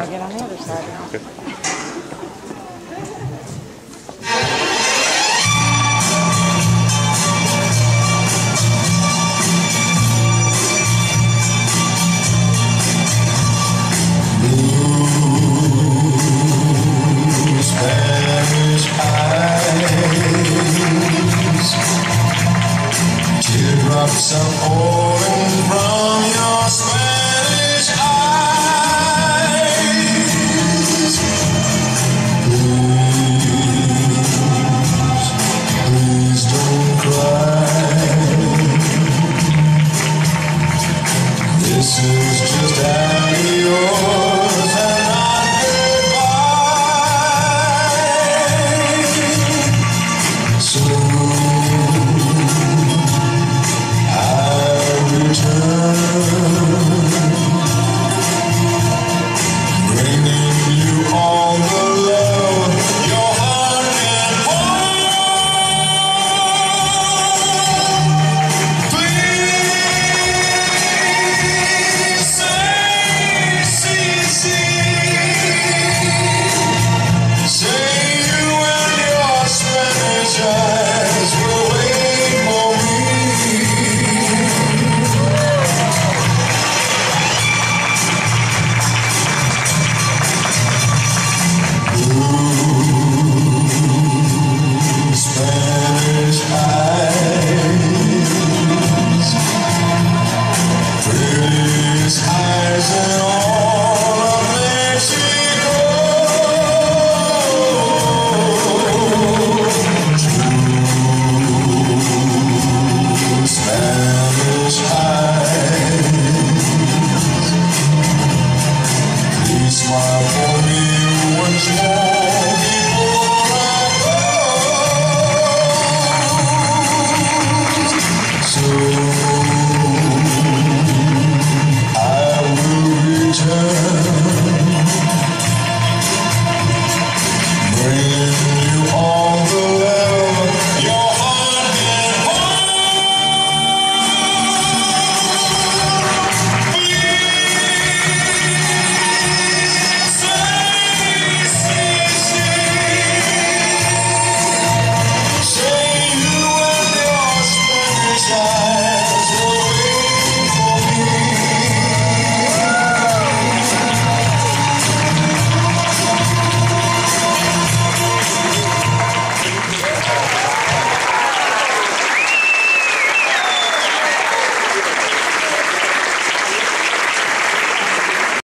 I'll get on the other side now. Okay. Spanish eyes. Teardrops are pouring from your Spanish This is just how of your Amen.